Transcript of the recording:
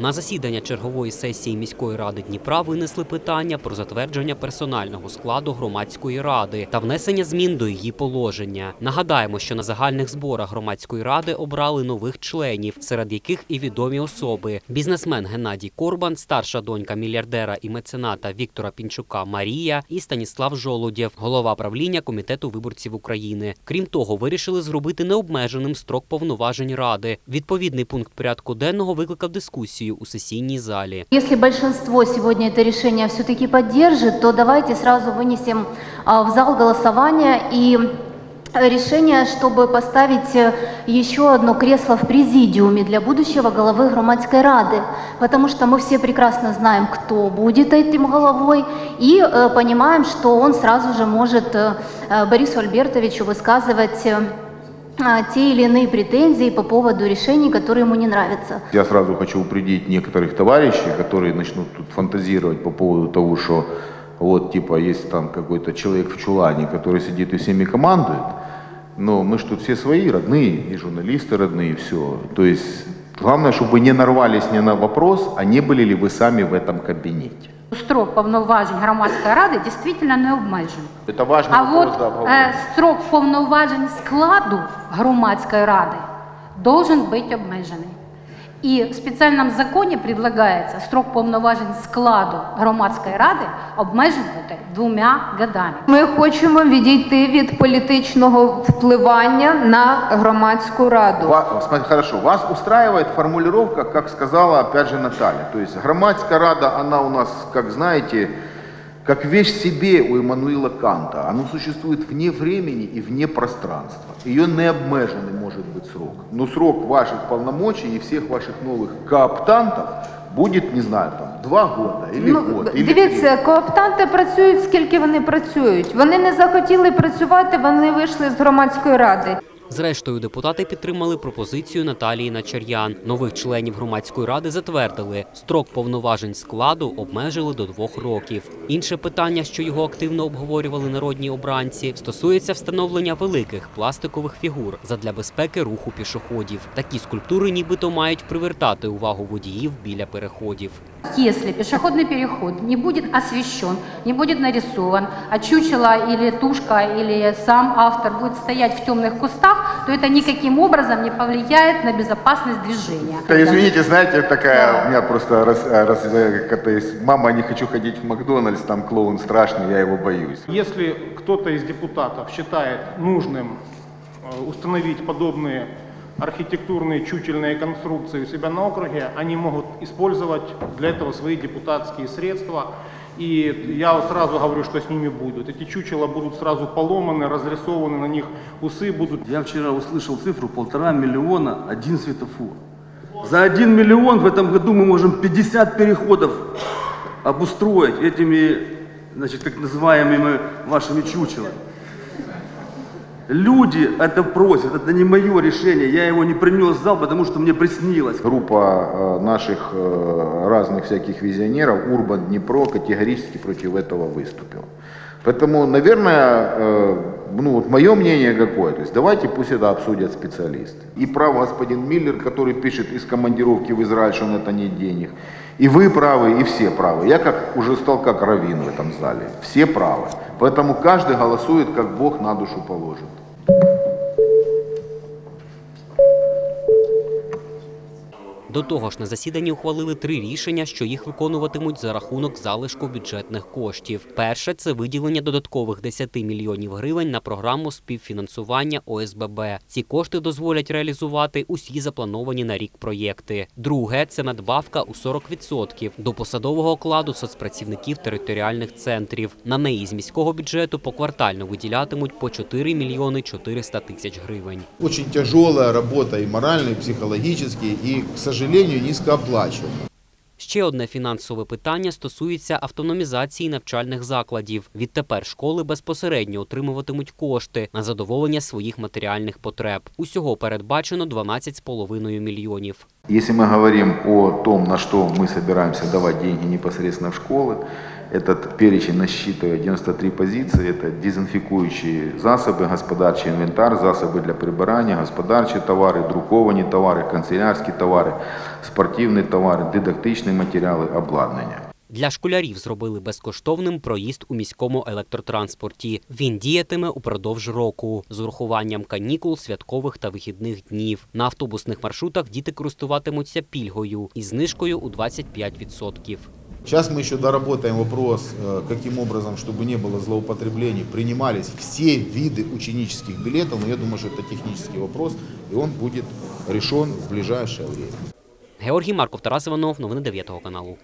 На засідання чергової сесії міської ради Дніпра винесли питання про затвердження персонального складу громадської ради та внесення змін до її положення. Нагадаємо, що на загальних зборах громадської ради обрали нових членів, серед яких і відомі особи: бізнесмен Геннадій Корбан, старша донька мільярдера і мецената Віктора Пінчука Марія і Станіслав Жолудєв, голова правління комітету виборців України. Крім того, вирішили зробити необмеженим строк повноважень ради. Відповідний пункт порядку денного викликав дискусію у сесійній залі. Если большинство сегодня это решение все-таки поддержит, то давайте сразу вынесем а, в зал голосования и э, решение, чтобы поставить э, еще одно кресло в президиуме для будущего головы громадской рады, потому что мы все прекрасно знаем, кто будет этим головой, и э, понимаем, что он сразу же может э, э, Борису Альбертовичу высказывать э, а, те или иные претензии по поводу решений, которые ему не нравятся. Я сразу хочу упредить некоторых товарищей, которые начнут тут фантазировать по поводу того, что вот типа есть там какой-то человек в чулане, который сидит и всеми командует. Но мы же тут все свои, родные, и журналисты родные, все. То есть главное, чтобы вы не нарвались ни на вопрос, а не были ли вы сами в этом кабинете. Строк повноважень громадської ради дійсно не обмежений. Це важливо, А от е, строк повноважень складу громадської ради должен бути обмежений. І в спеціальному законі предлагається строк повноважень складу громадської ради обмежувати двома годами. Ми хочемо відійти від політичного впливання на громадську раду. Ва- смотри, хорошо, вас устраивает формулировка, как сказала опять же Наталья. То есть громадская рада, она у нас, как знаете, как вещь в себе у Эммануила Канта. Она существует вне времени и вне пространства. Ее необмеженный может быть срок. Но срок ваших полномочий и всех ваших новых кооптантов будет, не знаю, там, два года или Ну, год. Или дивіться, кооптанти працюють скільки вони працюють. Вони не захотіли працювати, вони вийшли з громадської ради. Зрештою, депутати підтримали пропозицію Наталії Начер'ян. Нових членів громадської ради затвердили. Строк повноважень складу обмежили до двох років. Інше питання, що його активно обговорювали народні обранці, стосується встановлення великих пластикових фігур задля безпеки руху пішоходів. Такі скульптури нібито мають привертати увагу водіїв біля переходів. Если пешеходный переход не будет освещен, не будет нарисован, а чучело или тушка или сам автор будет стоять в темных кустах, то это никаким образом не повлияет на безопасность движения. Это, извините, знаете, такая, у меня просто раз, раз, как это есть, мама, не хочу ходить в Макдональдс, там клоун страшный, я его боюсь. Если кто-то из депутатов считает нужным э, установить подобные архитектурные чучельные конструкции у себя на округе, они могут использовать для этого свои депутатские средства. И я сразу говорю, что с ними будут. Эти чучела будут сразу поломаны, разрисованы, на них усы будут Я вчера услышал цифру полтора миллиона один светофор. За один миллион в этом году мы можем 50 переходов обустроить этими, значит, так называемыми вашими чучелами. Люди это просят, это не мое решение, я его не принес в зал, потому что мне приснилось. Группа э, наших э, разных всяких визионеров, Урбан Днепро, категорически против этого выступила. Поэтому, наверное, э, ну вот мое мнение какое, то есть давайте пусть это обсудят специалисты. И прав господин Миллер, который пишет из командировки в Израиль, что на это нет денег. И вы правы, и все правы. Я как уже стал как раввин в этом зале. Все правы. Поэтому каждый голосует, как Бог на душу положит. До того ж, на засіданні ухвалили три рішення, що їх виконуватимуть за рахунок залишку бюджетних коштів. Перше це виділення додаткових 10 мільйонів гривень на програму співфінансування ОСББ. Ці кошти дозволять реалізувати усі заплановані на рік проєкти. Друге це надбавка у 40% до посадового окладу соцпрацівників територіальних центрів. На неї з міського бюджету поквартально виділятимуть по 4 мільйони 400 тисяч гривень. Очень тяжелая работа и морально, и психологически, и, к сожалению, низкооплачиваемая. Ще одне фінансове питання стосується автономізації навчальних закладів. Відтепер школи безпосередньо отримуватимуть кошти на задоволення своїх матеріальних потреб. Усього передбачено 12,5 мільйонів. Если мы говорим о том, на что мы собираемся давать деньги непосредственно в школы, этот перечень насчитывает 93 позиции. Это дезинфикующие засоби, господарчий инвентарь, засоби для прибирания, господарчі товари, друковані товари, канцелярські товари. спортивні товари, дидактичні матеріали, обладнання. Для школярів зробили безкоштовним проїзд у міському електротранспорті. Він діятиме упродовж року з урахуванням канікул, святкових та вихідних днів. На автобусних маршрутах діти користуватимуться пільгою із знижкою у 25%. Сейчас мы еще доработаем вопрос, э, каким образом, чтобы не было злоупотреблений, принимались все виды ученических билетов, но я думаю, что это технический вопрос, и он будет решен в ближайшее время. Георгій Марков, Тарас Іванов, новини 9 каналу.